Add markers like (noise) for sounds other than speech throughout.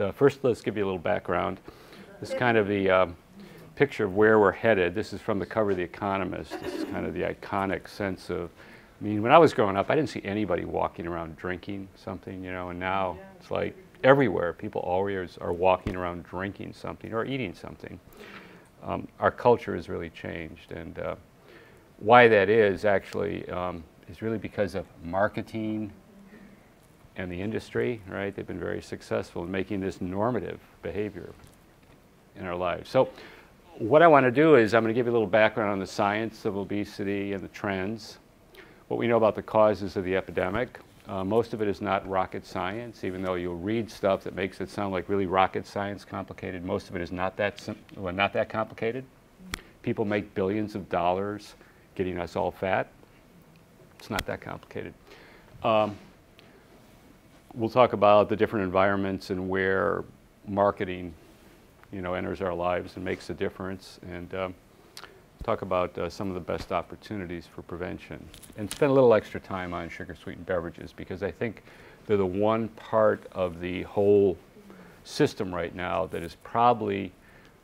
uh, first, let's give you a little background. This is kind of the um, picture of where we're headed. This is from the cover of The Economist. This is kind of the iconic sense of, I mean, when I was growing up, I didn't see anybody walking around drinking something, you know, and now it's like everywhere. People always are walking around drinking something or eating something. Um, our culture has really changed, and uh, why that is actually um, is really because of marketing and the industry, right? They've been very successful in making this normative behavior in our lives. So what I want to do is I'm going to give you a little background on the science of obesity and the trends, what we know about the causes of the epidemic. Uh, most of it is not rocket science, even though you'll read stuff that makes it sound like really rocket science complicated. Most of it is not that, well, not that complicated. People make billions of dollars getting us all fat. It's not that complicated. Um, we'll talk about the different environments and where marketing you know, enters our lives and makes a difference. And um, talk about uh, some of the best opportunities for prevention. And spend a little extra time on sugar sweetened beverages because I think they're the one part of the whole system right now that is probably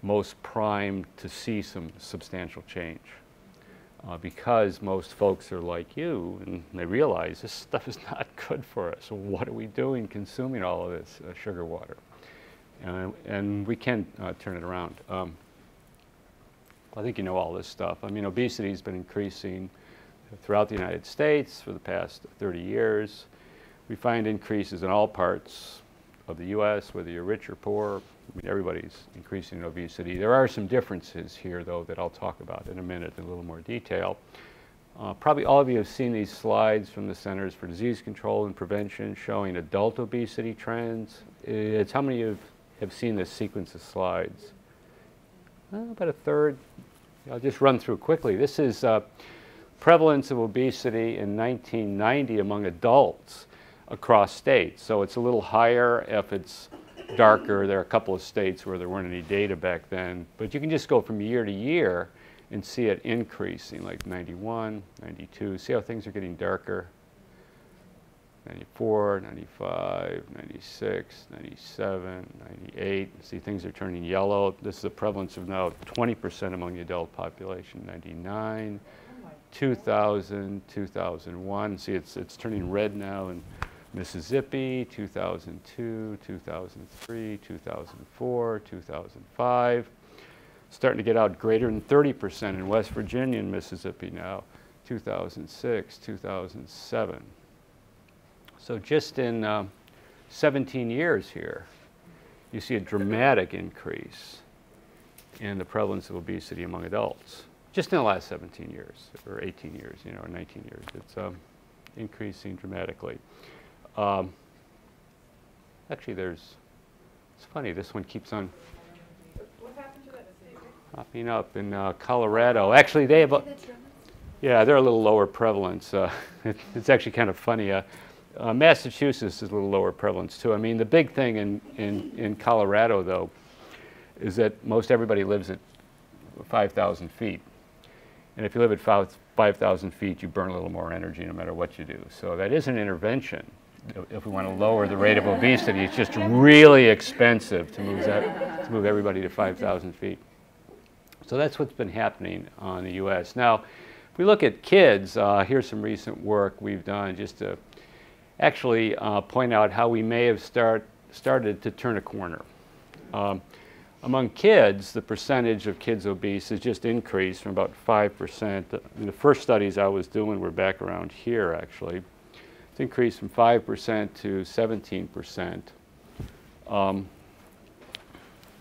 most primed to see some substantial change. Uh, because most folks are like you and they realize this stuff is (laughs) not good for us. What are we doing consuming all of this uh, sugar water? Uh, and we can uh, turn it around. Um, I think you know all this stuff. I mean, obesity has been increasing throughout the United States for the past 30 years. We find increases in all parts of the U.S., whether you're rich or poor. I mean, everybody's increasing in obesity. There are some differences here, though, that I'll talk about in a minute in a little more detail. Uh, probably all of you have seen these slides from the Centers for Disease Control and Prevention showing adult obesity trends. It's how many of have seen this sequence of slides. Well, about a third. I'll just run through quickly. This is uh, prevalence of obesity in 1990 among adults across states. So it's a little higher if it's darker. There are a couple of states where there weren't any data back then. But you can just go from year to year and see it increasing, like 91, 92. See how things are getting darker? 94, 95, 96, 97, 98. See, things are turning yellow. This is the prevalence of now 20% among the adult population, 99, 2000, 2001. See, it's, it's turning red now in Mississippi, 2002, 2003, 2004, 2005. Starting to get out greater than 30% in West Virginia and Mississippi now, 2006, 2007. So just in um, 17 years here, you see a dramatic increase in the prevalence of obesity among adults. Just in the last 17 years, or 18 years, you know, or 19 years. It's um, increasing dramatically. Um, actually, there's, it's funny, this one keeps on popping up in uh, Colorado. Actually, they have a, yeah, they're a little lower prevalence. Uh, (laughs) it, it's actually kind of funny. Uh, uh, Massachusetts is a little lower prevalence too. I mean, the big thing in, in, in Colorado, though, is that most everybody lives at 5,000 feet. And if you live at 5,000 feet, you burn a little more energy no matter what you do. So that is an intervention. If we want to lower the rate of obesity, it's just really expensive to move, that, to move everybody to 5,000 feet. So that's what's been happening on the U.S. Now, if we look at kids, uh, here's some recent work we've done just to actually uh, point out how we may have start, started to turn a corner. Um, among kids, the percentage of kids obese has just increased from about 5%. The first studies I was doing were back around here, actually. It's increased from 5% to 17%. Um,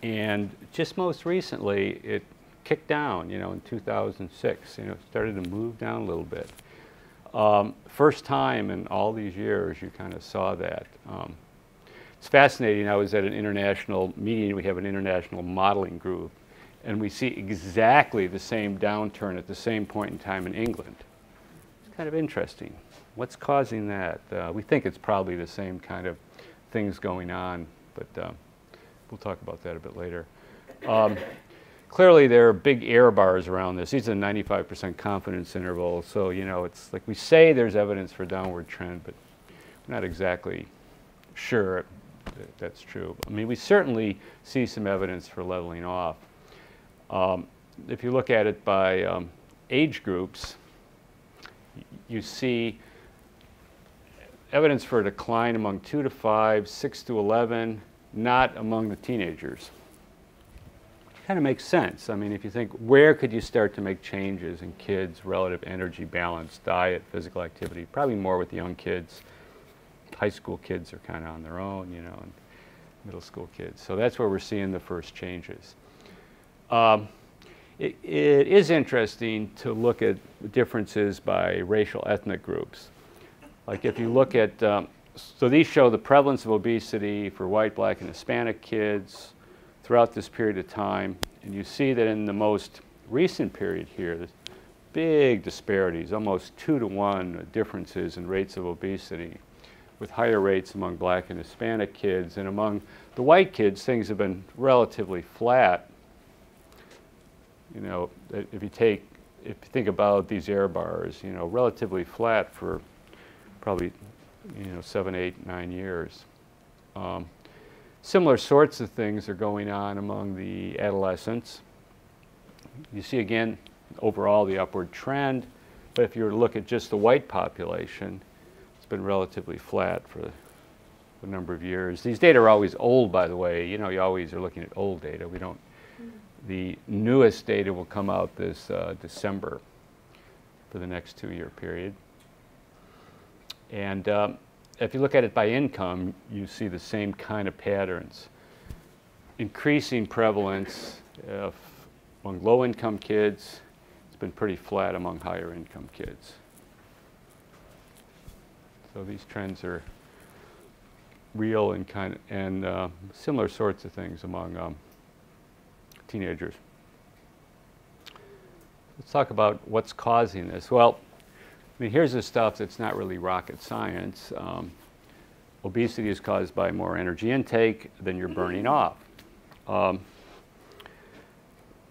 and just most recently, it kicked down, you know, in 2006. You know, it started to move down a little bit. Um, first time in all these years you kind of saw that. Um, it's fascinating. I was at an international meeting. We have an international modeling group, and we see exactly the same downturn at the same point in time in England. It's kind of interesting. What's causing that? Uh, we think it's probably the same kind of things going on, but uh, we'll talk about that a bit later. Um, clearly there are big error bars around this. These are 95% confidence intervals. So, you know, it's like we say there's evidence for downward trend, but we're not exactly sure that that's true. I mean, we certainly see some evidence for leveling off. Um, if you look at it by um, age groups, you see evidence for a decline among 2 to 5, 6 to 11, not among the teenagers. Kind of makes sense. I mean, if you think, where could you start to make changes in kids' relative energy balance, diet, physical activity? Probably more with young kids. High school kids are kind of on their own, you know, and middle school kids. So that's where we're seeing the first changes. Um, it, it is interesting to look at differences by racial ethnic groups. Like if you look at, um, so these show the prevalence of obesity for white, black, and Hispanic kids throughout this period of time. And you see that in the most recent period here, there's big disparities, almost two to one differences in rates of obesity, with higher rates among black and Hispanic kids. And among the white kids, things have been relatively flat. You know, if you take, if you think about these error bars, you know, relatively flat for probably, you know, seven, eight, nine years. Um, Similar sorts of things are going on among the adolescents. You see again, overall, the upward trend. But if you were to look at just the white population, it's been relatively flat for a number of years. These data are always old, by the way. You know, you always are looking at old data. We don't. The newest data will come out this uh, December for the next two-year period. And um, if you look at it by income, you see the same kind of patterns. Increasing prevalence uh, among low-income kids. It's been pretty flat among higher-income kids. So these trends are real and kind of, and uh, similar sorts of things among um, teenagers. Let's talk about what's causing this. Well, I mean, here's the stuff that's not really rocket science. Um, obesity is caused by more energy intake than you're burning off. Um,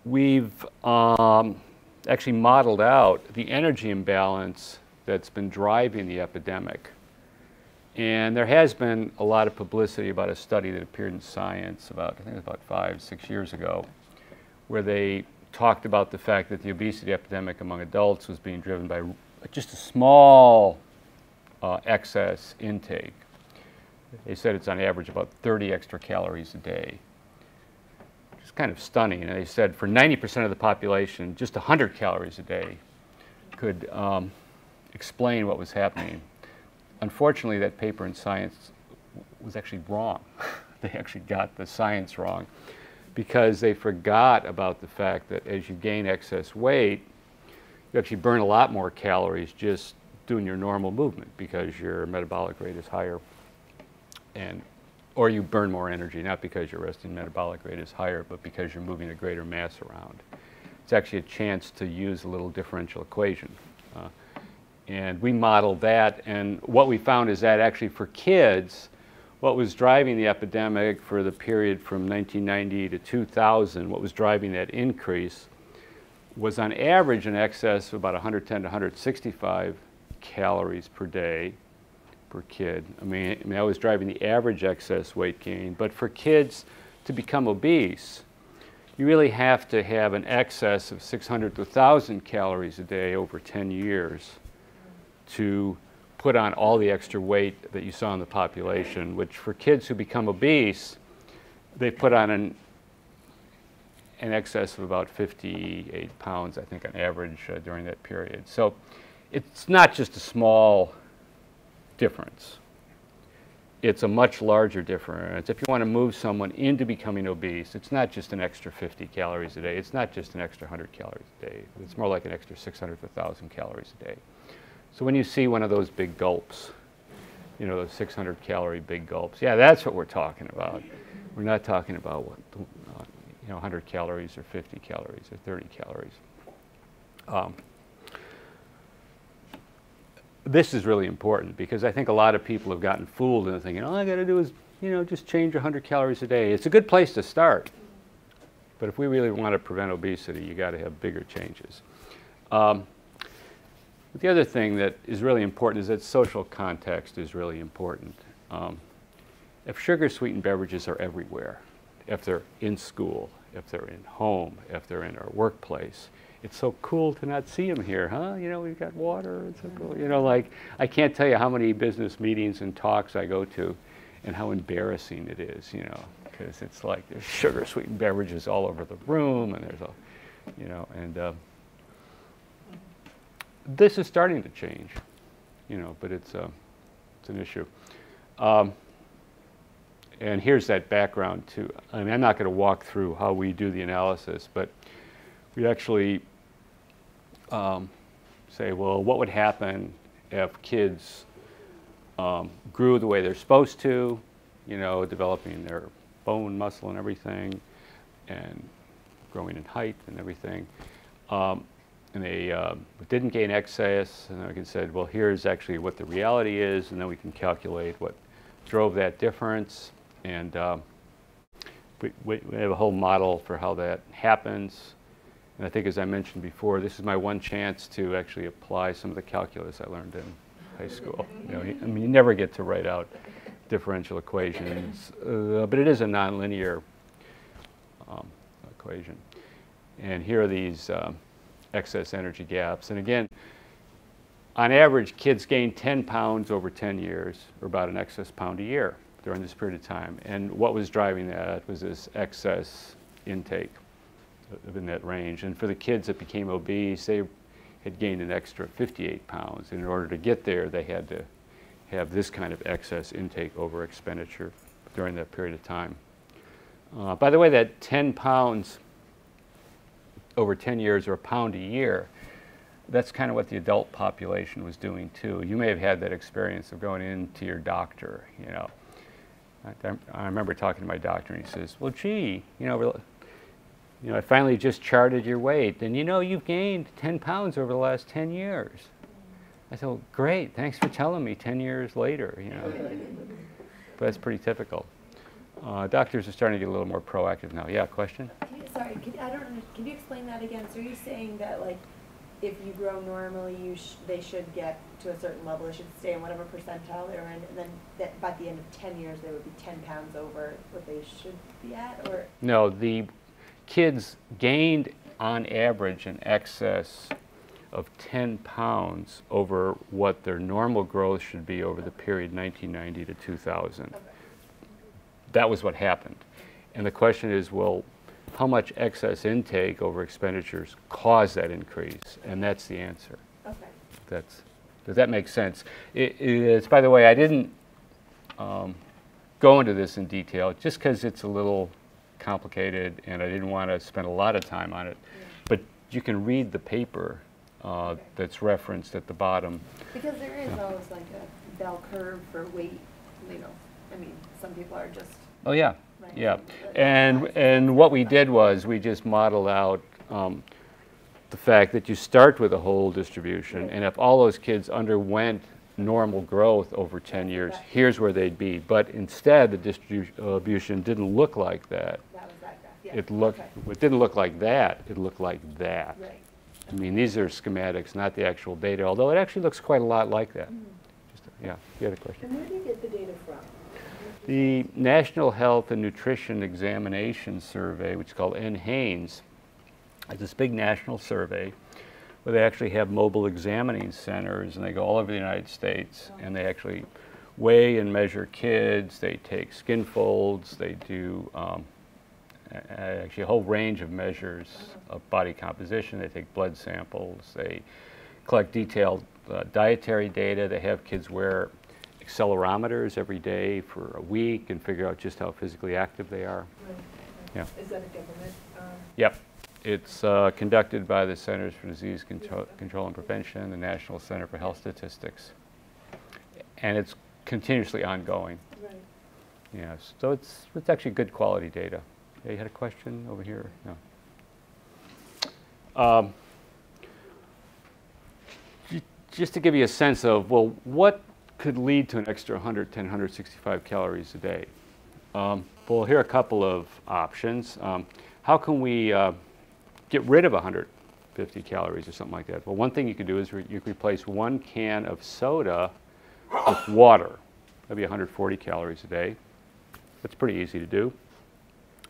we've um, actually modeled out the energy imbalance that's been driving the epidemic. And there has been a lot of publicity about a study that appeared in Science about, I think it was about five, six years ago, where they talked about the fact that the obesity epidemic among adults was being driven by just a small uh, excess intake. They said it's on average about 30 extra calories a day. It's kind of stunning. And they said for 90% of the population, just 100 calories a day could um, explain what was happening. Unfortunately, that paper in Science was actually wrong. (laughs) they actually got the science wrong because they forgot about the fact that as you gain excess weight, you actually burn a lot more calories just doing your normal movement because your metabolic rate is higher. And or you burn more energy not because your resting metabolic rate is higher but because you're moving a greater mass around. It's actually a chance to use a little differential equation. Uh, and we modeled that and what we found is that actually for kids what was driving the epidemic for the period from 1990 to 2000 what was driving that increase was on average in excess of about 110 to 165 calories per day per kid. I mean, I mean, I was driving the average excess weight gain, but for kids to become obese, you really have to have an excess of 600 to 1,000 calories a day over 10 years to put on all the extra weight that you saw in the population, which for kids who become obese, they put on an in excess of about 58 pounds, I think, on average uh, during that period. So it's not just a small difference. It's a much larger difference. If you want to move someone into becoming obese, it's not just an extra 50 calories a day. It's not just an extra 100 calories a day. It's more like an extra 600 to 1,000 calories a day. So when you see one of those big gulps, you know, those 600 calorie big gulps, yeah, that's what we're talking about. We're not talking about what, you know, 100 calories or 50 calories or 30 calories. Um, this is really important because I think a lot of people have gotten fooled into thinking, all I got to do is, you know, just change 100 calories a day. It's a good place to start. But if we really want to prevent obesity, you got to have bigger changes. Um, the other thing that is really important is that social context is really important. Um, if sugar sweetened beverages are everywhere, if they're in school, if they're in home, if they're in our workplace, it's so cool to not see them here, huh? You know, we've got water. It's so cool. You know, like I can't tell you how many business meetings and talks I go to, and how embarrassing it is. You know, because it's like there's sugar sweetened beverages all over the room, and there's a, you know, and uh, this is starting to change. You know, but it's uh, it's an issue. Um, and here's that background too. I mean, I'm not going to walk through how we do the analysis, but we actually um, say, well, what would happen if kids um, grew the way they're supposed to, you know, developing their bone, muscle, and everything, and growing in height and everything. Um, and they uh, didn't gain excess, and we can say, well, here's actually what the reality is, and then we can calculate what drove that difference. And uh, we, we have a whole model for how that happens. And I think, as I mentioned before, this is my one chance to actually apply some of the calculus I learned in high school. You know, I mean, you never get to write out differential equations, uh, but it is a nonlinear um, equation. And here are these um, excess energy gaps. And again, on average, kids gain 10 pounds over 10 years, or about an excess pound a year during this period of time. And what was driving that was this excess intake in that range. And for the kids that became obese, they had gained an extra 58 pounds. And in order to get there, they had to have this kind of excess intake over expenditure during that period of time. Uh, by the way, that 10 pounds over 10 years or a pound a year, that's kind of what the adult population was doing too. You may have had that experience of going into your doctor, you know. I, remember talking to my doctor and he says, well, gee, you know, you know, I finally just charted your weight, and you know you've gained 10 pounds over the last 10 years. I said, well, great, thanks for telling me 10 years later, you know. but that's pretty typical. Uh, doctors are starting to get a little more proactive now. Yeah, question? Sorry, can, I don't. Can you explain that again? So you're you saying that like, if you grow normally, you sh they should get to a certain level. They should stay in whatever percentile they're in, and then that by the end of 10 years, they would be 10 pounds over what they should be at, or? No, the kids gained on average an excess of 10 pounds over what their normal growth should be over the period 1990 to 2000. Okay. That was what happened. And the question is, well, how much excess intake over expenditures caused that increase? And that's the answer. Okay. That's, does that make sense? It, it's, by the way, I didn't um, go into this in detail just because it's a little complicated and I didn't want to spend a lot of time on it. Yeah. But you can read the paper uh, okay. that's referenced at the bottom. Because there is always like a bell curve for weight, you know, I mean, some people are just. Oh yeah, right. yeah. And, and what we did was we just modeled out um, the fact that you start with a whole distribution right. and if all those kids underwent normal growth over 10 years, here's where they'd be. But instead, the distribution didn't look like that. It looked, okay. it didn't look like that, it looked like that. Right. I mean, these are schematics, not the actual data, although it actually looks quite a lot like that. Mm Just, yeah, you had a question? And where do you get the data from? The National Health and Nutrition Examination Survey, which is called NHANES, is this big national survey where they actually have mobile examining centers and they go all over the United States and they actually weigh and measure kids, they take skin folds, they do um, actually a whole range of measures of body composition. They take blood samples. They collect detailed uh, dietary data. They have kids wear accelerometers every day for a week and figure out just how physically active they are. Right. Yeah. Is that a government? Um... Yep. It's uh, conducted by the Centers for Disease Control, Control and Prevention, the National Center for Health Statistics. And it's continuously ongoing. Right. Yes. So it's, it's actually good quality data. Yeah, you had a question over here? No. Um, just to give you a sense of, well, what could lead to an extra 110, 165 calories a day? Um, well, here are a couple of options. Um, how can we uh, get rid of 150 calories or something like that? Well, one thing you could do is re you could replace one can of soda with water. That'd be 140 calories a day. That's pretty easy to do.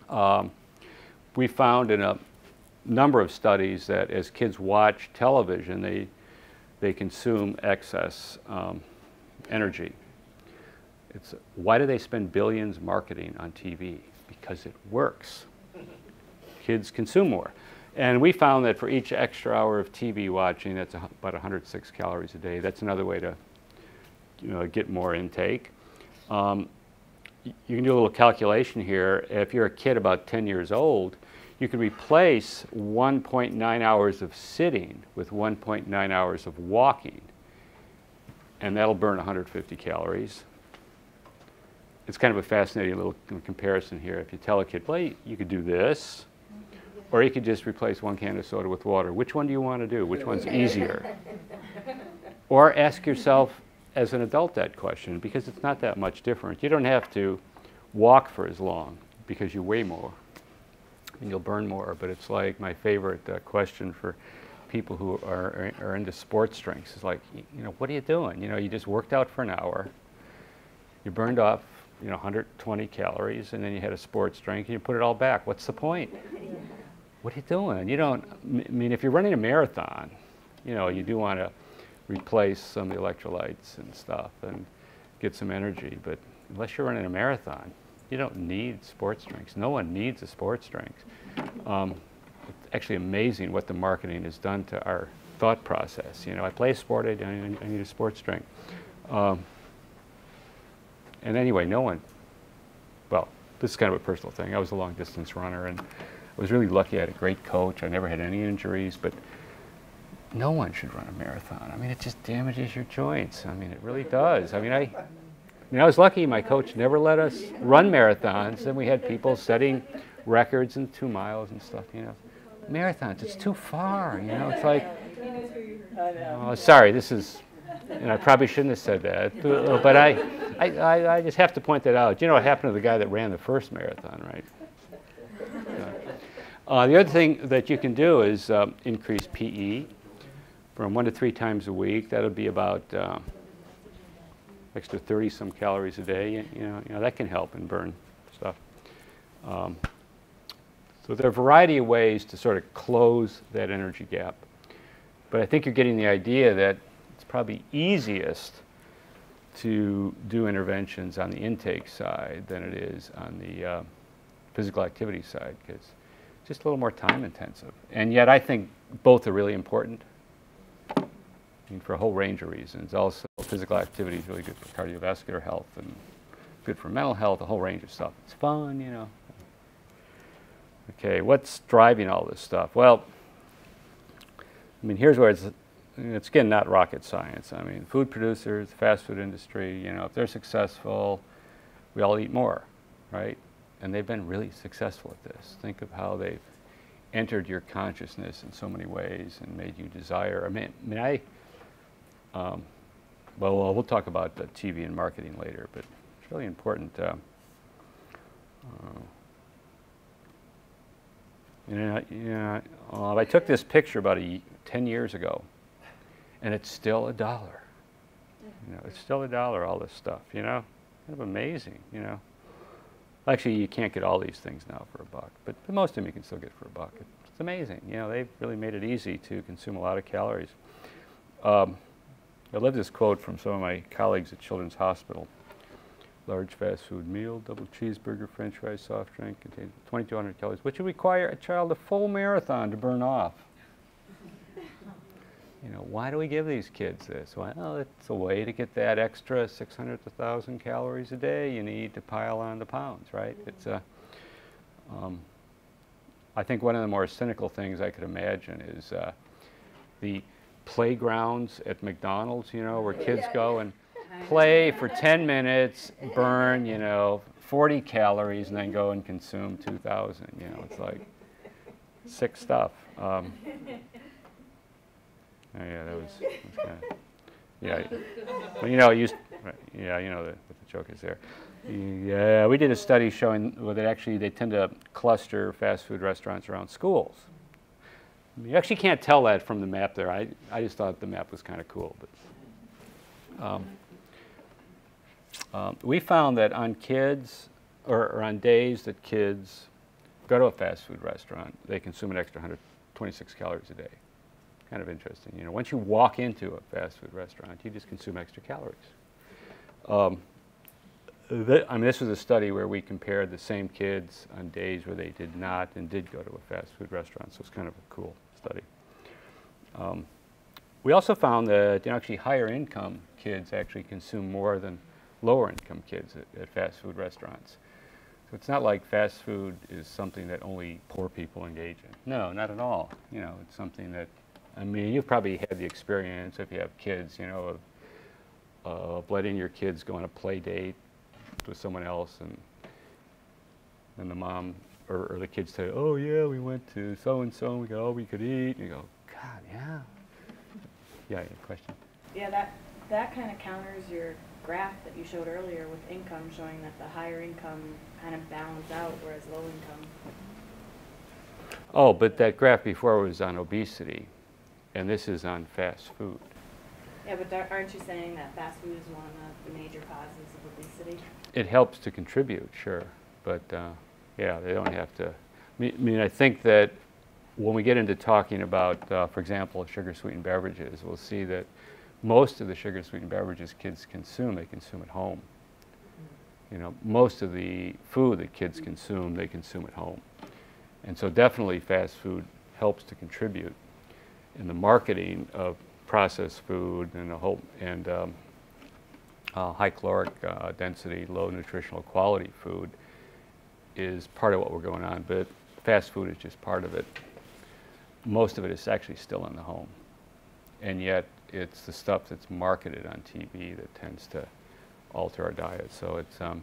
Um, we found in a number of studies that as kids watch television, they, they consume excess um, energy. It's, why do they spend billions marketing on TV? Because it works. Kids consume more. And we found that for each extra hour of TV watching, that's about 106 calories a day. That's another way to you know, get more intake. Um, you can do a little calculation here. If you're a kid about 10 years old, you can replace 1.9 hours of sitting with 1.9 hours of walking, and that'll burn 150 calories. It's kind of a fascinating little comparison here. If you tell a kid, well, you could do this, or you could just replace one can of soda with water. Which one do you want to do? Which one's easier? (laughs) or ask yourself as an adult that question because it's not that much different. You don't have to walk for as long because you weigh more and you'll burn more. But it's like my favorite uh, question for people who are, are into sports drinks. It's like, you know, what are you doing? You know, you just worked out for an hour, you burned off, you know, 120 calories, and then you had a sports drink and you put it all back. What's the point? (laughs) What are you doing? You don't, I mean, if you're running a marathon, you know, you do want to replace some of the electrolytes and stuff and get some energy, but unless you're running a marathon, you don't need sports drinks. No one needs a sports drink. Um, actually amazing what the marketing has done to our thought process. You know, I play a sport, I, I need a sports drink. Um, and anyway, no one, well, this is kind of a personal thing. I was a long distance runner and I was really lucky. I had a great coach. I never had any injuries, but no one should run a marathon. I mean, it just damages your joints. I mean, it really does. I mean, I, I mean, I was lucky my coach never let us run marathons, and we had people setting records in two miles and stuff, you know. Marathons, it's too far, you know. It's like, oh, sorry, this is, and I probably shouldn't have said that, but I, I, I just have to point that out. You know what happened to the guy that ran the first marathon, right? Uh, the other thing that you can do is um, increase PE from one to three times a week. That'll be about uh, extra 30 some calories a day. You know, you know, that can help and burn stuff. Um, so there are a variety of ways to sort of close that energy gap. But I think you're getting the idea that it's probably easiest to do interventions on the intake side than it is on the uh, physical activity side because it's just a little more time intensive. And yet I think both are really important. I mean, for a whole range of reasons. Also, physical activity is really good for cardiovascular health and good for mental health, a whole range of stuff. It's fun, you know. Okay, what's driving all this stuff? Well, I mean, here's where it's, it's again not rocket science. I mean, food producers, fast food industry, you know, if they're successful, we all eat more, right? And they've been really successful at this. Think of how they've entered your consciousness in so many ways and made you desire. I mean, I, mean, I um, well, we'll talk about TV and marketing later, but it's really important. Uh, uh, you know uh, I took this picture about a, 10 years ago, and it's still a dollar. You know, it's still a dollar, all this stuff, you know? Kind of amazing, you know? Actually, you can't get all these things now for a buck, but most of them you can still get for a buck. It's amazing. You know, they've really made it easy to consume a lot of calories. Um, I love this quote from some of my colleagues at Children's Hospital. Large fast food meal, double cheeseburger, french fries, soft drink, contains 2,200 calories, which would require a child a full marathon to burn off. (laughs) you know, why do we give these kids this? Well, it's a way to get that extra 600 to 1,000 calories a day you need to pile on the pounds, right? It's a, um, I think one of the more cynical things I could imagine is uh, the playgrounds at McDonald's, you know, where kids go and play for 10 minutes, burn, you know, 40 calories, and then go and consume 2,000. You know, it's like sick stuff. Um, oh yeah, that was, was kind of, yeah. Well, you know, used, yeah, you know the, the joke is there. Yeah, we did a study showing well, that actually they tend to cluster fast food restaurants around schools. You actually can't tell that from the map there. I, I just thought the map was kind of cool. But um, um, we found that on kids or, or on days that kids go to a fast food restaurant, they consume an extra 126 calories a day. Kind of interesting. You know, once you walk into a fast food restaurant, you just consume extra calories. Um, I mean, this was a study where we compared the same kids on days where they did not and did go to a fast food restaurant, so it's kind of a cool study. Um, we also found that you know, actually higher income kids actually consume more than lower income kids at, at fast food restaurants. So it's not like fast food is something that only poor people engage in. No, not at all. You know, it's something that, I mean, you've probably had the experience if you have kids, you know, of, of letting your kids go on a play date with someone else and then the mom or, or the kids say, oh yeah, we went to so-and-so and we got all we could eat. And you go, God, yeah. Yeah, yeah, question? Yeah, that, that kind of counters your graph that you showed earlier with income showing that the higher income kind of balance out, whereas low income. Oh, but that graph before was on obesity, and this is on fast food. Yeah, but aren't you saying that fast food is one of the major causes of obesity? It helps to contribute, sure, but uh, yeah, they don't have to. I mean, I mean, I think that when we get into talking about, uh, for example, sugar sweetened beverages, we'll see that most of the sugar sweetened beverages kids consume, they consume at home. You know, most of the food that kids consume, they consume at home. And so definitely fast food helps to contribute in the marketing of processed food and a whole and um, uh, high caloric uh, density, low nutritional quality food is part of what we're going on, but fast food is just part of it. Most of it is actually still in the home. And yet it's the stuff that's marketed on TV that tends to alter our diet. So it's, um,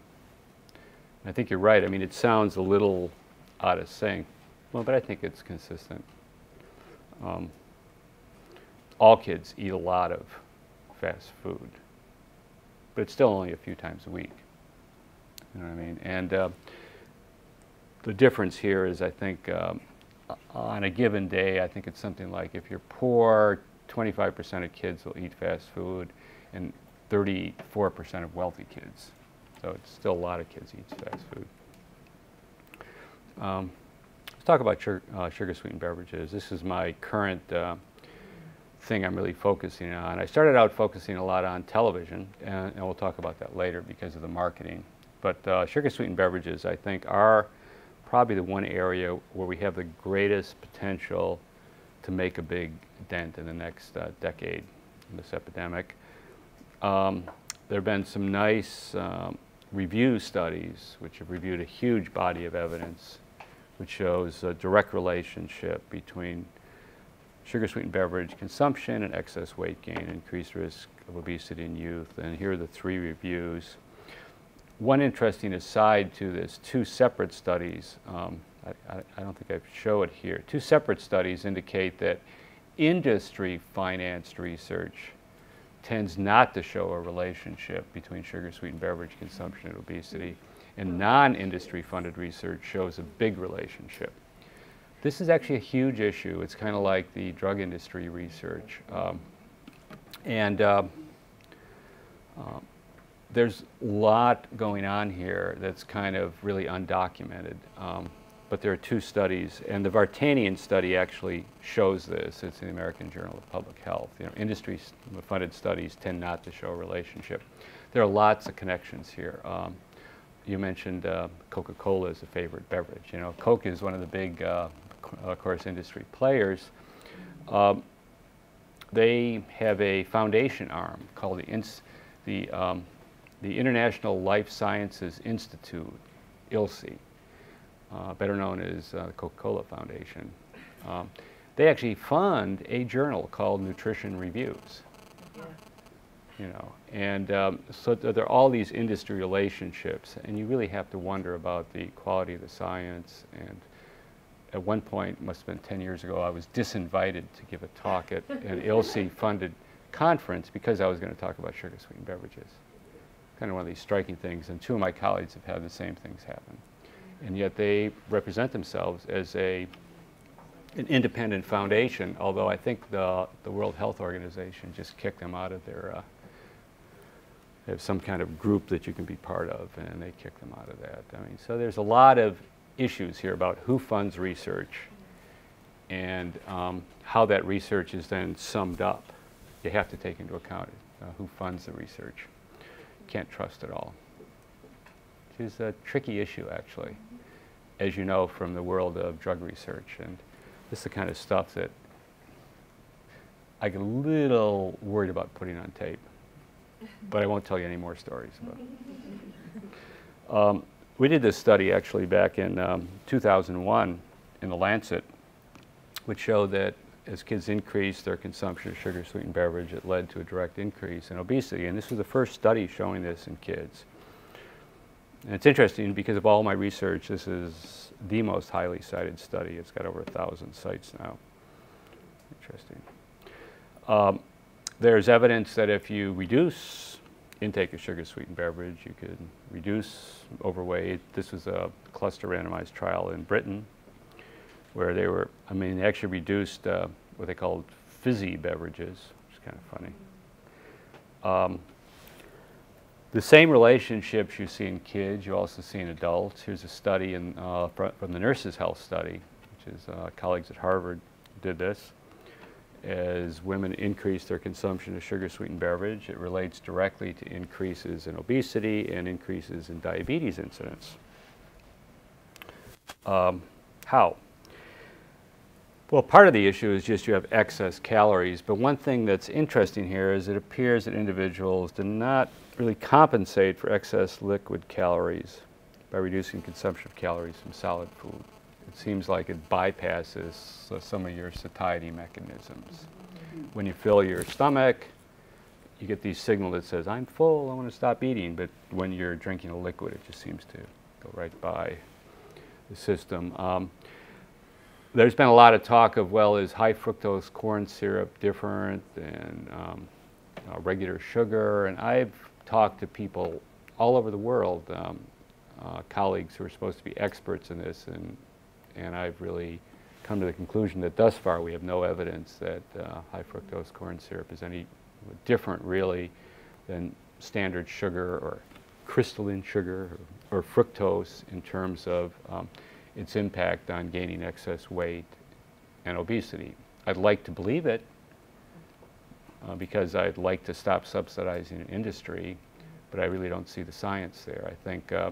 I think you're right. I mean, it sounds a little odd of saying, well, but I think it's consistent. Um, all kids eat a lot of fast food, but it's still only a few times a week. You know what I mean? And uh, the difference here is, I think, um, on a given day, I think it's something like if you're poor, 25% of kids will eat fast food, and 34% of wealthy kids. So it's still a lot of kids eat fast food. Um, let's talk about uh, sugar sweetened beverages. This is my current uh, thing I'm really focusing on. I started out focusing a lot on television, and, and we'll talk about that later because of the marketing. But uh, sugar sweetened beverages, I think, are probably the one area where we have the greatest potential to make a big dent in the next uh, decade in this epidemic. Um, there have been some nice um, review studies which have reviewed a huge body of evidence which shows a direct relationship between sugar sweetened beverage consumption and excess weight gain, increased risk of obesity in youth. And here are the three reviews. One interesting aside to this, two separate studies, um, I, I, don't think I show it here, two separate studies indicate that industry financed research tends not to show a relationship between sugar sweetened beverage consumption and obesity, and non industry funded research shows a big relationship. This is actually a huge issue. It's kind of like the drug industry research. Um, and uh, uh, there's a lot going on here that's kind of really undocumented. Um, but there are two studies, and the Vartanian study actually shows this. It's in the American Journal of Public Health. You know, industry-funded studies tend not to show a relationship. There are lots of connections here. Um, you mentioned uh, Coca-Cola as a favorite beverage. You know, Coke is one of the big, uh, of course, industry players. Um, they have a foundation arm called the, the, um, the International Life Sciences Institute, ILSI uh, better known as uh, the Coca-Cola Foundation. Um, they actually fund a journal called Nutrition Reviews. Yeah. You know, and um, so th there are all these industry relationships, and you really have to wonder about the quality of the science. And at one point, must have been 10 years ago, I was disinvited to give a talk at (laughs) an ILSI-funded conference because I was going to talk about sugar-sweetened beverages. Kind of one of these striking things, and two of my colleagues have had the same things happen and yet they represent themselves as a an independent foundation, although I think the, the World Health Organization just kicked them out of their, uh, have some kind of group that you can be part of, and they kicked them out of that. I mean, so there's a lot of issues here about who funds research and um, how that research is then summed up. You have to take into account uh, who funds the research. Can't trust it all. Which is a tricky issue, actually, as you know from the world of drug research. And this is the kind of stuff that I get a little worried about putting on tape. But I won't tell you any more stories about it. (laughs) Um, we did this study actually back in um, 2001 in the Lancet, which showed that as kids increased their consumption of sugar sweetened beverage, it led to a direct increase in obesity. And this was the first study showing this in kids. And it's interesting because of all my research, this is the most highly cited study. It's got over a thousand cites now. Interesting. Um, there's evidence that if you reduce intake of sugar sweetened beverage, you could reduce overweight. This was a cluster randomized trial in Britain where they were, I mean, they actually reduced uh, what they called fizzy beverages, which is kind of funny. Um, the same relationships you see in kids, you also see in adults. Here's a study in, uh, from the Nurses' Health Study, which is uh, colleagues at Harvard did this. As women increase their consumption of sugar-sweetened beverage, it relates directly to increases in obesity and increases in diabetes incidence. Um, how? Well, part of the issue is just you have excess calories, but one thing that's interesting here is it appears that individuals do not really compensate for excess liquid calories by reducing consumption of calories from solid food. It seems like it bypasses some of your satiety mechanisms. When you fill your stomach, you get these signal that says, I'm full, I want to stop eating, but when you're drinking a liquid, it just seems to go right by the system. Um, there's been a lot of talk of, well, is high fructose corn syrup different than um, uh, regular sugar? And I've talked to people all over the world, um, uh, colleagues who are supposed to be experts in this, and, and I've really come to the conclusion that thus far we have no evidence that uh, high fructose corn syrup is any different really than standard sugar or crystalline sugar or, or fructose in terms of um, its impact on gaining excess weight and obesity. I'd like to believe it uh, because I'd like to stop subsidizing an industry, but I really don't see the science there. I think uh,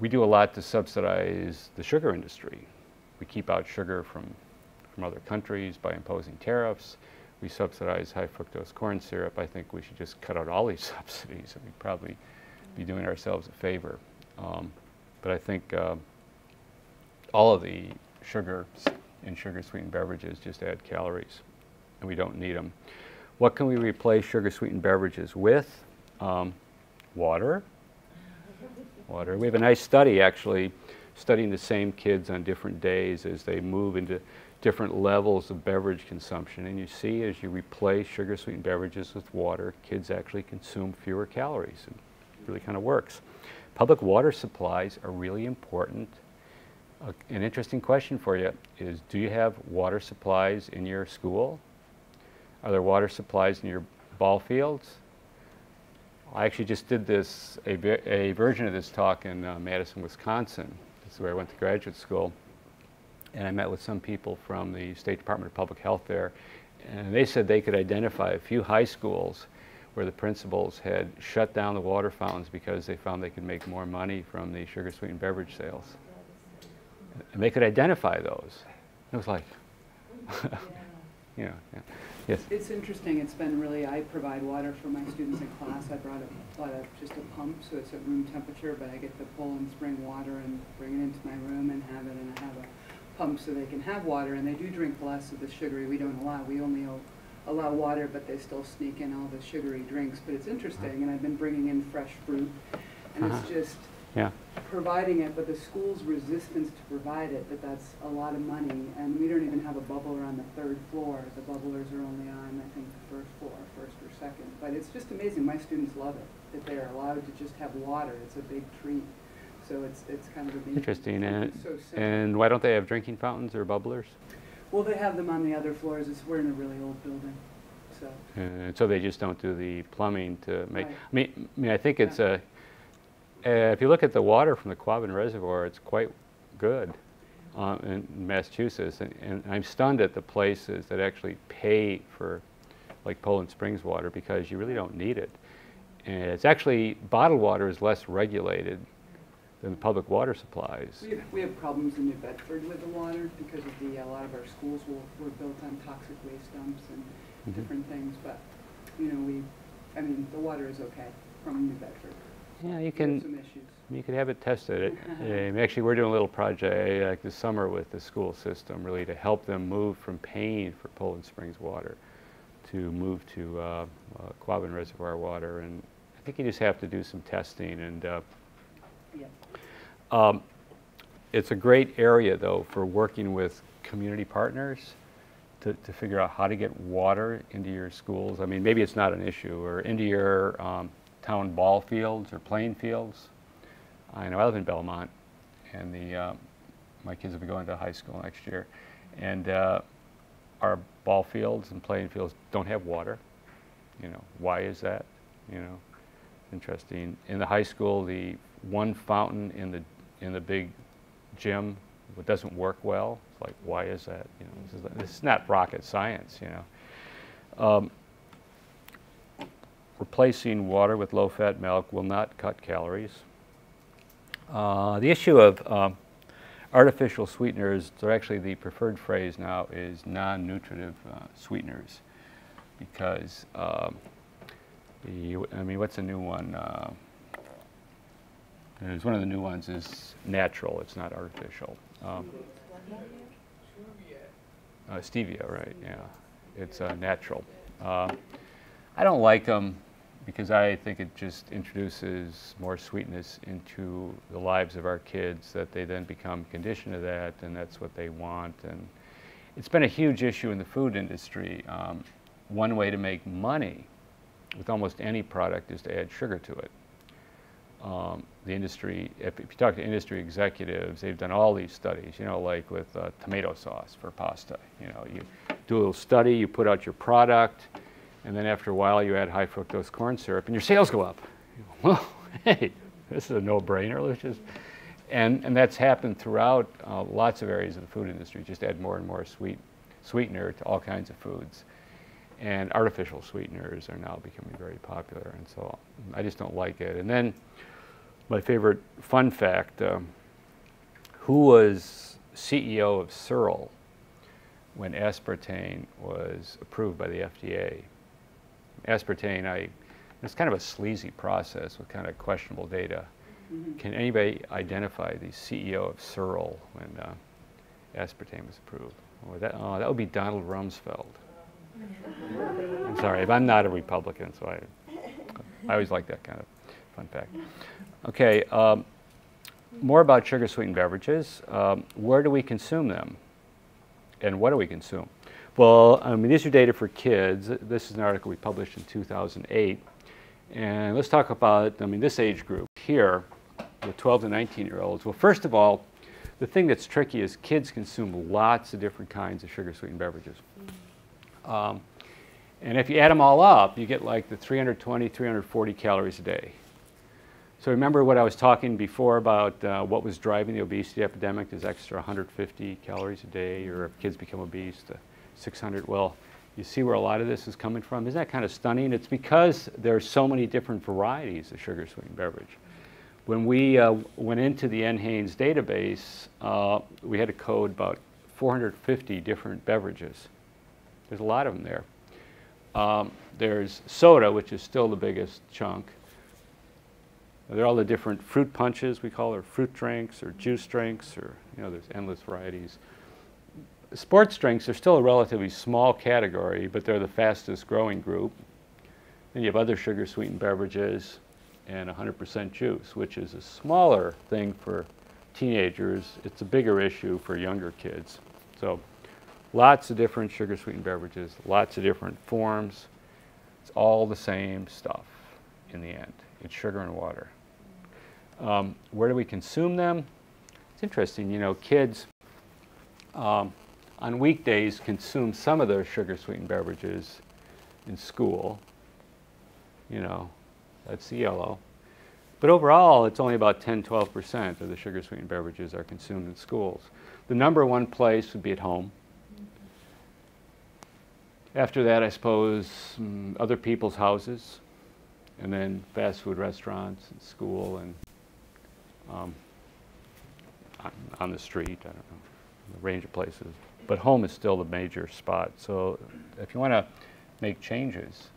we do a lot to subsidize the sugar industry. We keep out sugar from, from other countries by imposing tariffs. We subsidize high fructose corn syrup. I think we should just cut out all these (laughs) subsidies and we'd probably be doing ourselves a favor. Um, but I think uh, all of the sugar in sugar sweetened beverages just add calories and we don't need them. What can we replace sugar sweetened beverages with? Um, water. Water. We have a nice study actually studying the same kids on different days as they move into different levels of beverage consumption. And you see as you replace sugar sweetened beverages with water, kids actually consume fewer calories. It really kind of works. Public water supplies are really important uh, an interesting question for you is do you have water supplies in your school? Are there water supplies in your ball fields? I actually just did this, a, a version of this talk in uh, Madison, Wisconsin. This is where I went to graduate school. And I met with some people from the State Department of Public Health there. And they said they could identify a few high schools where the principals had shut down the water fountains because they found they could make more money from the sugar sweetened beverage sales and they could identify those. It was like, (laughs) you know, yeah. Yes. It's interesting. It's been really. I provide water for my students in class. I brought a, bought a just a pump, so it's at room temperature. But I get to pull and spring water and bring it into my room and have it. And I have a pump so they can have water. And they do drink less of the sugary. We don't allow. We only allow water, but they still sneak in all the sugary drinks. But it's interesting. And I've been bringing in fresh fruit, and uh -huh. it's just yeah. Providing it, but the school's resistance to provide it, that that's a lot of money, and we don't even have a bubbler on the third floor. The bubblers are only on, I think, the first floor, first or second. But it's just amazing. My students love it, that they're allowed to just have water. It's a big treat. So it's, it's kind of amazing. Interesting. And, so and why don't they have drinking fountains or bubblers? Well, they have them on the other floors. It's, we're in a really old building. so. And so they just don't do the plumbing to make, Right. I mean, I mean, I think it's a, if you look at the water from the Quabbin Reservoir, it's quite good uh, in Massachusetts. And, and I'm stunned at the places that actually pay for like Poland Springs water because you really don't need it. And it's actually, bottled water is less regulated than the public water supplies. We have, we have problems in New Bedford with the water because of the, a lot of our schools were, were built on toxic waste dumps and Mhm. different things, but, you know, we, I mean, the water is okay from New Bedford. Yeah, you can. You could have it tested. It, (laughs) um, actually, we're doing a little project like this summer with the school system, really to help them move from paying for Poland Springs water to move to uh, uh, Quabbin Reservoir water. And I think you just have to do some testing. And uh, Yeah. um, it's a great area, though, for working with community partners to, to figure out how to get water into your schools. I mean, maybe it's not an issue, or into your um, town ball fields or playing fields. I know I live in Belmont, and the uh, my kids will be going to high school next year, and uh, our ball fields and playing fields don't have water. You know, why is that? You know, interesting. In the high school, the one fountain in the in the big gym it doesn't work well. It's like, why is that? You know, this is, this is not rocket science. You know. Um, replacing water with low-fat milk will not cut calories. Uh, the issue of um, artificial sweeteners, they're actually the preferred phrase now is non-nutritive uh, sweeteners because um, the, I mean, what's a new one? Uh, one of the new ones is natural. It's not artificial. Um, uh, stevia, right? Yeah, it's uh, natural. Uh, I don't like them because I think it just introduces more sweetness into the lives of our kids that they then become conditioned to that, and that's what they want. And it's been a huge issue in the food industry. Um, one way to make money with almost any product is to add sugar to it. Um, the industry, if, if, you talk to industry executives, they've done all these studies, you know, like with uh, tomato sauce for pasta. You know, you do a little study, you put out your product, and then after a while you add high fructose corn syrup and your sales go up. (laughs) Well, hey, this is a no-brainer. Let's just, and, and that's happened throughout uh, lots of areas of the food industry. Just add more and more sweet sweetener to all kinds of foods. And artificial sweeteners are now becoming very popular, and so I just don't like it. And then my favorite fun fact, um, who was CEO of Searle when aspartame was approved by the FDA? Aspartame, I, it's kind of a sleazy process with kind of questionable data. Mhm. Can anybody identify the CEO of Searle when uh, aspartame was approved? Or that, oh, that would be Donald Rumsfeld. (laughs) I'm sorry, if I'm not a Republican, so I, I always like that kind of fun fact. Okay, um, more about sugar sweetened beverages. Um, where do we consume them? And what do we consume? Well, I mean, these are data for kids. This is an article we published in 2008. And let's talk about, I mean, this age group here, the 12 to 19 year olds. Well, first of all, the thing that's tricky is kids consume lots of different kinds of sugar sweetened beverages. Um, and if you add them all up, you get like the 320, 340 calories a day. So remember what I was talking before about uh, what was driving the obesity epidemic, this extra 150 calories a day, or if kids become obese, the 600. Well, you see where a lot of this is coming from? Isn't that kind of stunning? It's because there are so many different varieties of sugar sweetened beverage. When we uh, went into the NHANES database, uh, we had to code about 450 different beverages. There's a lot of them there. Um, there's soda, which is still the biggest chunk. There are all the different fruit punches we call or fruit drinks or juice drinks or you know there's endless varieties. Sports drinks are still a relatively small category, but they're the fastest growing group. Then you have other sugar sweetened beverages and 100% juice, which is a smaller thing for teenagers. It's a bigger issue for younger kids. So lots of different sugar sweetened beverages, lots of different forms. It's all the same stuff in the end. It's sugar and water. Um, where do we consume them? It's interesting, you know, kids um, on weekdays consume some of those sugar sweetened beverages in school. You know, that's the yellow. But overall, it's only about 10, 12% of the sugar sweetened beverages are consumed in schools. The number one place would be at home. After that, I suppose, mm, other people's houses, and then fast food restaurants and school and um, on the street, I don't know, a range of places. But home is still the major spot. So if you want to make changes,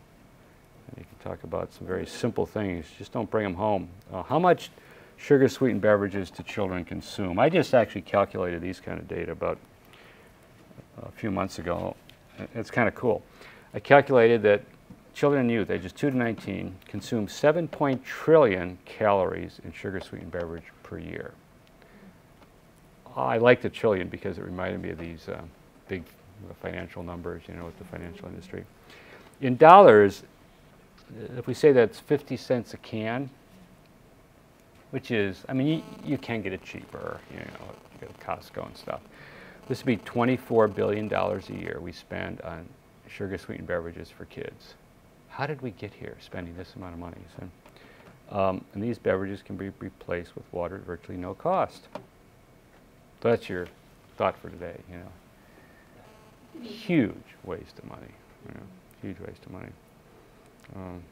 you can talk about some very simple things. Just don't bring them home. Uh, how much sugar sweetened beverages do children consume? I just actually calculated these kind of data about a few months ago. It's kind of cool. I calculated that children and youth ages 2 to 19 consume 7 point trillion calories in sugar sweetened beverage per year. I like the trillion because it reminded me of these uh, big financial numbers, you know, with the financial industry. In dollars, if we say that's 50 cents a can, which is, I mean, you, you can get it cheaper, you know, you go to Costco and stuff. This would be $24 billion a year we spend on sugar sweetened beverages for kids. How did we get here spending this amount of money? So, um, and these beverages can be replaced with water at virtually no cost. So that's your thought for today, you know. Huge waste of money, you know, huge waste of money. Um,